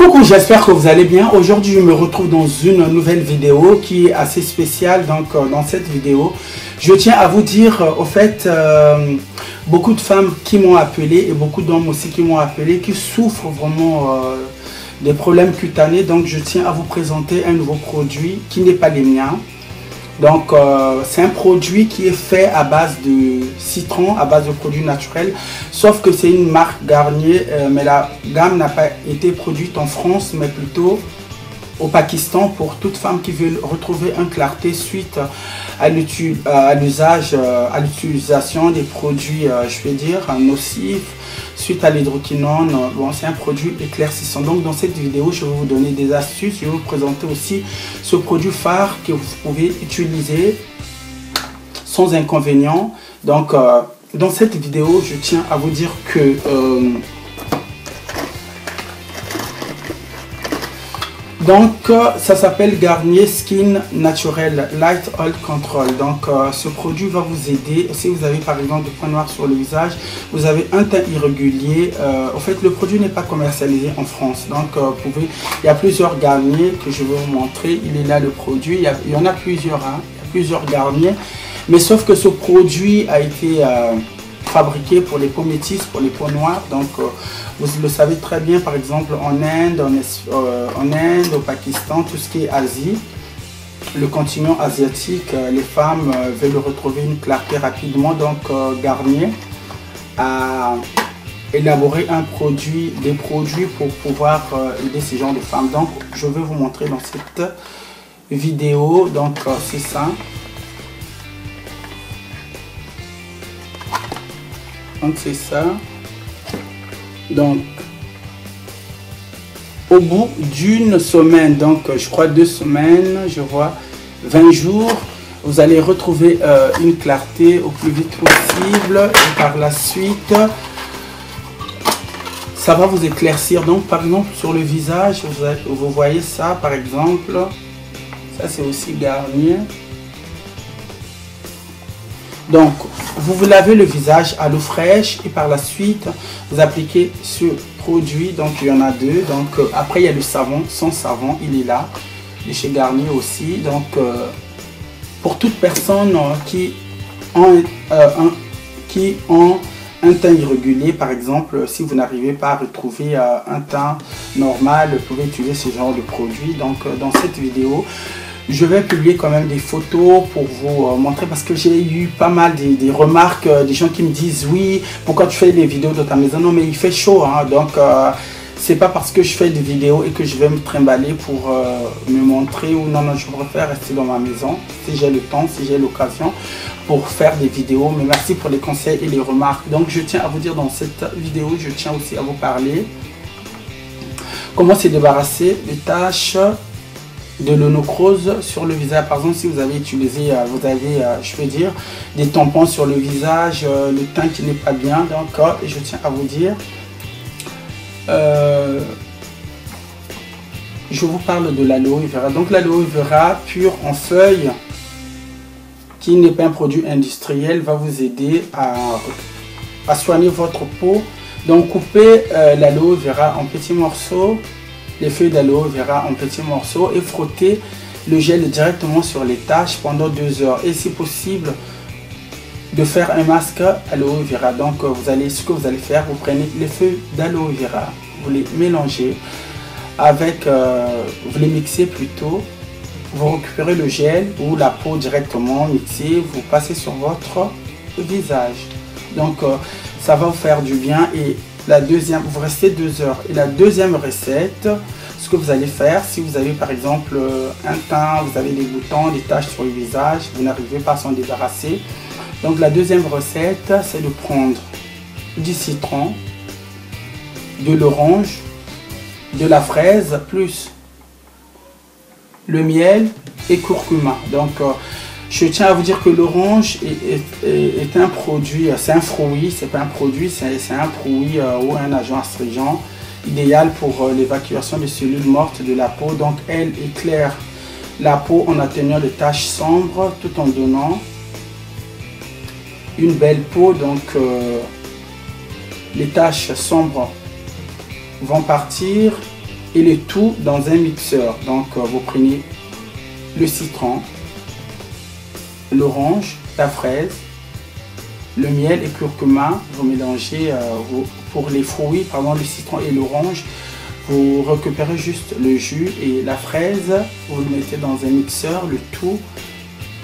Coucou, j'espère que vous allez bien. Aujourd'hui, je me retrouve dans une nouvelle vidéo qui est assez spéciale. Donc, euh, dans cette vidéo, je tiens à vous dire, euh, au fait, euh, beaucoup de femmes qui m'ont appelé et beaucoup d'hommes aussi qui m'ont appelé, qui souffrent vraiment des problèmes cutanés. Donc, je tiens à vous présenter un nouveau produit qui n'est pas les miens. Donc, euh, c'est un produit qui est fait à base de citron, à base de produits naturels. Sauf que c'est une marque Garnier, euh, mais la gamme n'a pas été produite en France, mais plutôt au Pakistan pour toute femme qui veut retrouver une clarté suite à l'usage, euh, à l'utilisation des produits, je vais dire, nocifs, suite à l'hydroquinone. C'est un produit éclaircissant. Donc, dans cette vidéo, je vais vous donner des astuces. Je vais vous présenter aussi ce produit phare que vous pouvez utiliser sans inconvénient. Donc, euh, dans cette vidéo, je tiens à vous dire que euh, Donc, euh, ça s'appelle Garnier Skin Naturel Light Oil Control. Donc, euh, ce produit va vous aider. Si vous avez par exemple des points noirs sur le visage, vous avez un teint irrégulier. Euh, en fait, le produit n'est pas commercialisé en France. Donc, vous pouvez, il y a plusieurs garniers que je vais vous montrer. Il est là le produit. Il y, en a plusieurs, hein. il y a plusieurs garniers. Mais sauf que ce produit a été fabriqué pour les peaux métisses, pour les peaux noires. Donc, euh, vous le savez très bien, par exemple, en Inde, euh, en, Inde, au Pakistan, tout ce qui est Asie, le continent asiatique, euh, les femmes veulent retrouver une clarté rapidement. Donc, Garnier a élaboré un produit, des produits pour pouvoir aider ces gens de femmes. Donc, je vais vous montrer dans cette vidéo. Donc, c'est ça. donc c'est ça donc au bout d'une semaine donc je crois deux semaines je vois 20 jours vous allez retrouver euh, une clarté au plus vite possible. Et par la suite ça va vous éclaircir. Donc par exemple sur le visage vous, vous voyez ça par exemple. Ça c'est aussi Garnier donc, vous vous lavez le visage à l'eau fraîche et par la suite, vous appliquez ce produit. Donc, il y en a deux. Donc, euh, après, il y a le savon. Sans savon, il est là. De chez Garnier aussi. Donc, euh, pour toute personne euh, qui ont, qui ont un teint irrégulier, par exemple, si vous n'arrivez pas à retrouver un teint normal, vous pouvez utiliser ce genre de produit. Donc, dans cette vidéo, je vais publier quand même des photos pour vous euh, montrer parce que j'ai eu pas mal des, remarques, euh, des gens qui me disent oui, pourquoi tu fais des vidéos dans ta maison? Non mais il fait chaud, hein, donc euh, c'est pas parce que je fais des vidéos et que je vais me trimballer pour me montrer ou non, non, je préfère rester dans ma maison si j'ai le temps, si j'ai l'occasion pour faire des vidéos. Mais merci pour les conseils et les remarques. Donc je tiens à vous dire dans cette vidéo, je tiens aussi à vous parler comment se débarrasser des tâches de l'onocrose sur le visage. Par exemple, si vous avez utilisé, euh, vous avez, euh, je peux dire, des tampons sur le visage, euh, le teint qui n'est pas bien. Donc, je tiens à vous dire, je vous parle de l'aloe vera. Donc, l'aloe vera pur en feuilles, qui n'est pas un produit industriel, va vous aider à soigner votre peau. Donc, coupez l'aloe vera en petits morceaux les feuilles d'aloe vera en petits morceaux et frotter le gel directement sur les taches pendant deux heures. Et si possible, de faire un masque aloe vera. Donc vous allez, ce que vous allez faire, vous prenez les feuilles d'aloe vera, vous les mélangez avec, euh, vous les mixez plutôt. Vous récupérez le gel ou la peau directement mixée, vous passez sur votre visage. Donc euh, ça va vous faire du bien et la deuxième, vous restez deux heures. Et la deuxième recette, ce que vous allez faire, si vous avez par exemple euh, un teint, vous avez des boutons, des taches sur le visage, vous n'arrivez pas à s'en débarrasser. Donc la deuxième recette, c'est de prendre du citron, de l'orange, de la fraise, plus le miel et curcuma. Donc euh, je tiens à vous dire que l'orange est, un produit, c'est un fruit, c'est pas un produit, c'est un fruit euh, ou un agent astringent idéal pour euh, l'évacuation des cellules mortes de la peau. Donc elle éclaire la peau en atteignant les taches sombres tout en donnant une belle peau. Donc euh, les taches sombres vont partir et le tout dans un mixeur. Donc vous prenez le citron, l'orange, la fraise, le miel et curcuma. Vous mélangez pour les fruits, pardon, le citron et l'orange. Vous récupérez juste le jus et la fraise, vous le mettez dans un mixeur, le tout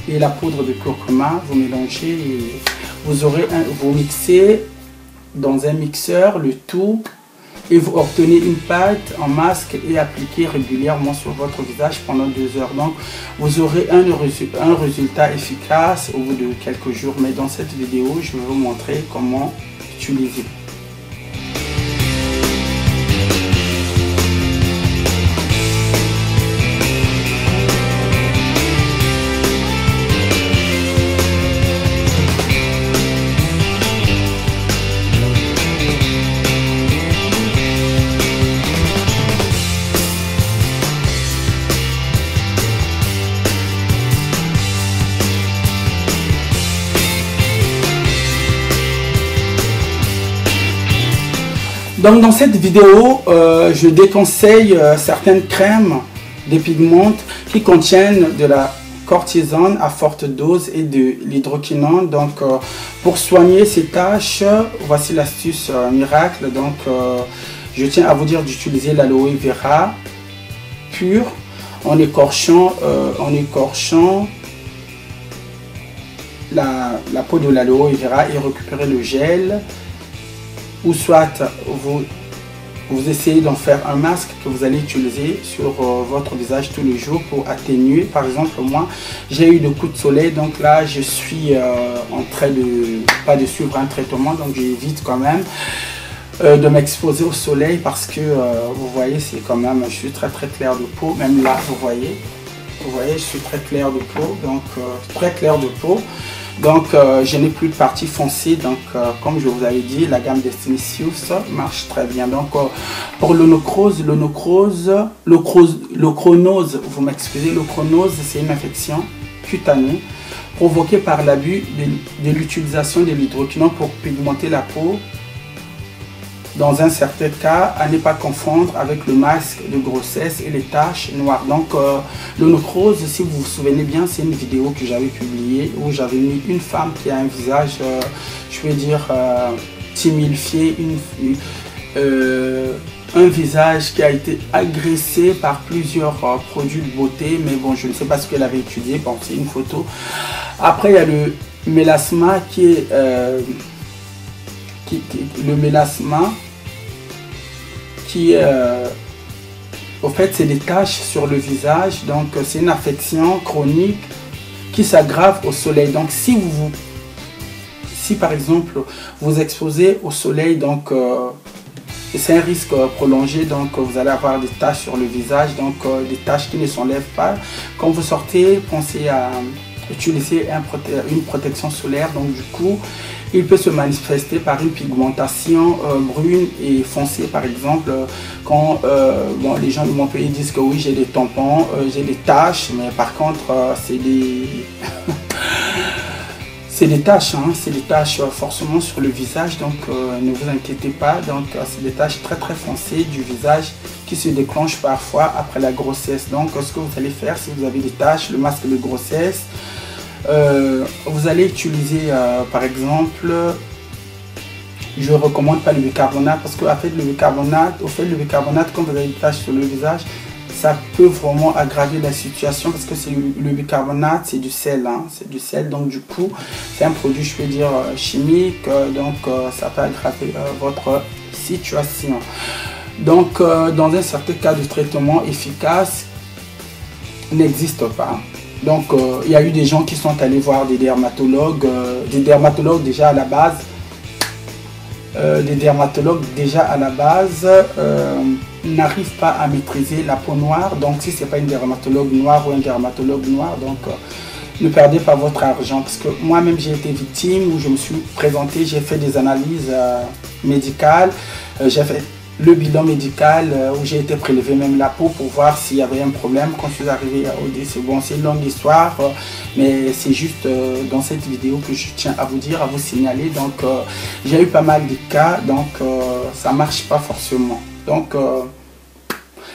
et la poudre de curcuma, vous mélangez vous aurez un, vous mixez dans un mixeur le tout et vous obtenez une pâte en masque et appliquée régulièrement sur votre visage pendant deux heures. Donc vous aurez un, un résultat efficace au bout de quelques jours. Mais dans cette vidéo, je vais vous montrer comment utiliser. Donc dans cette vidéo, euh, je déconseille euh, certaines crèmes dépigmantes qui contiennent de la cortisone à forte dose et de l'hydroquinone. Donc euh, pour soigner ces taches, voici l'astuce miracle. Donc je tiens à vous dire d'utiliser l'aloe vera pur en écorchant, en écorchant la, la peau de l'aloe vera et récupérer le gel ou soit vous, vous essayez d'en faire un masque que vous allez utiliser sur euh, votre visage tous les jours pour atténuer. Par exemple, moi, j'ai eu de coups de soleil, donc là, je suis euh, en train de, pas de suivre un traitement, donc j'évite quand même euh, de m'exposer au soleil parce que vous voyez, c'est quand même, je suis très très clair de peau, même là, vous voyez, vous voyez, je suis très clair de peau, donc très clair de peau. Donc, euh, je n'ai plus de partie foncée. Donc, euh, comme je vous avais dit, la gamme Destiny marche très bien. Donc, euh, pour l'onocrose, l'onocrose, le vous m'excusez, le chronose, c'est une infection cutanée provoquée par l'abus de, de l'utilisation de l'hydroquinone pour pigmenter la peau dans un certain cas, à ne pas confondre avec le masque de grossesse et les taches noires. Donc, euh, l'onocrose, si vous vous souvenez bien, c'est une vidéo que j'avais publiée où j'avais mis une femme qui a un visage, euh, je vais dire, euh, euh, un visage qui a été agressé par plusieurs produits de beauté, mais bon, je ne sais pas ce qu'elle avait étudié, bon, c'est une photo. Après, il y a le mélasma qui est... Le mélasma euh, au fait, c'est des taches sur le visage. Donc, c'est une affection chronique qui s'aggrave au soleil. Donc, si vous, si par exemple, vous exposez au soleil, donc, euh, c'est un risque prolongé, donc vous allez avoir des taches sur le visage, donc euh, des taches qui ne s'enlèvent pas. Quand vous sortez, pensez à utiliser une protection solaire. Donc du coup, il peut se manifester par une pigmentation euh, brune et foncée, par exemple, quand euh, bon, les gens de mon pays disent que oui, j'ai des tampons, euh, j'ai des taches, mais par contre, c'est des... c'est des taches, hein, c'est des taches forcément sur le visage, donc ne vous inquiétez pas. Donc c'est des taches très très foncées du visage qui se déclenchent parfois après la grossesse. Donc ce que vous allez faire si vous avez des taches, le masque de grossesse, euh, vous allez utiliser euh, par exemple, je recommande pas le bicarbonate parce qu'en fait le bicarbonate, au fait le bicarbonate quand vous avez des taches sur le visage, ça peut vraiment aggraver la situation parce que c'est le, bicarbonate, c'est du sel, hein, c'est du sel, donc du coup c'est un produit, je peux dire euh, chimique, donc ça peut aggraver votre situation. Donc dans un certain cas de traitement efficace n'existe pas. Donc, euh, il y a eu des gens qui sont allés voir des dermatologues, euh, des dermatologues déjà à la base, euh, des dermatologues déjà à la base n'arrivent pas à maîtriser la peau noire. Donc, si ce n'est pas une dermatologue noire ou un dermatologue noir, donc ne perdez pas votre argent. Parce que moi-même, j'ai été victime où je me suis présenté, j'ai fait des analyses médicales, j'ai fait le bilan médical euh, où j'ai été prélevé même la peau pour voir s'il y avait un problème. Quand je suis arrivé à OD, c'est bon, c'est une longue histoire, euh, mais c'est juste euh, dans cette vidéo que je tiens à vous dire, à vous signaler. Donc, j'ai eu pas mal de cas, donc ça marche pas forcément. Donc,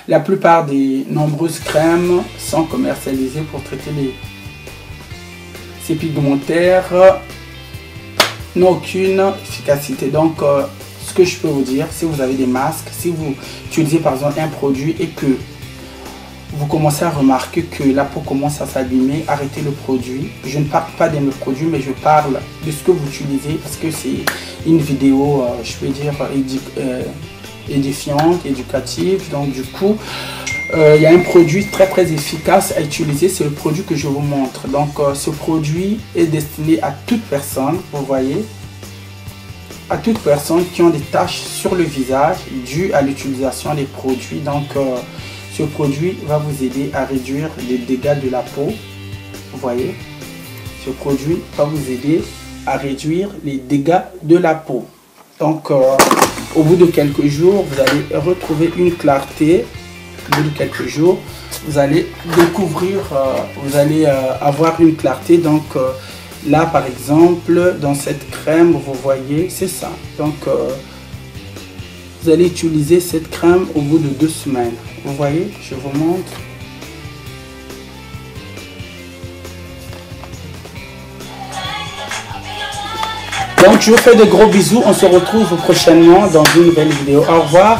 La plupart des nombreuses crèmes sont commercialisées pour traiter les ces pigmentaires n'ont aucune efficacité. Donc, ce que je peux vous dire, si vous avez des masques, si vous utilisez par exemple un produit et que vous commencez à remarquer que la peau commence à s'abîmer, arrêtez le produit. Je ne parle pas de mes produits, mais je parle de ce que vous utilisez parce que c'est une vidéo, euh, je peux dire, euh, édifiante, éducative. Donc du coup, euh, il y a un produit très très efficace à utiliser, c'est le produit que je vous montre. Donc ce produit est destiné à toute personne, vous voyez, à toute personne qui ont des taches sur le visage dues à l'utilisation des produits. Donc ce produit va vous aider à réduire les dégâts de la peau. Vous voyez? Ce produit va vous aider à réduire les dégâts de la peau. Donc, euh, au bout de quelques jours, vous allez retrouver une clarté. Au bout de quelques jours, vous allez découvrir, euh, vous allez euh, avoir une clarté. Donc, là, par exemple, dans cette crème, vous voyez, c'est ça. Donc, vous allez utiliser cette crème au bout de deux semaines. Vous voyez, je vous montre. Donc je vous fais de gros bisous. On se retrouve prochainement dans une nouvelle vidéo. Au revoir.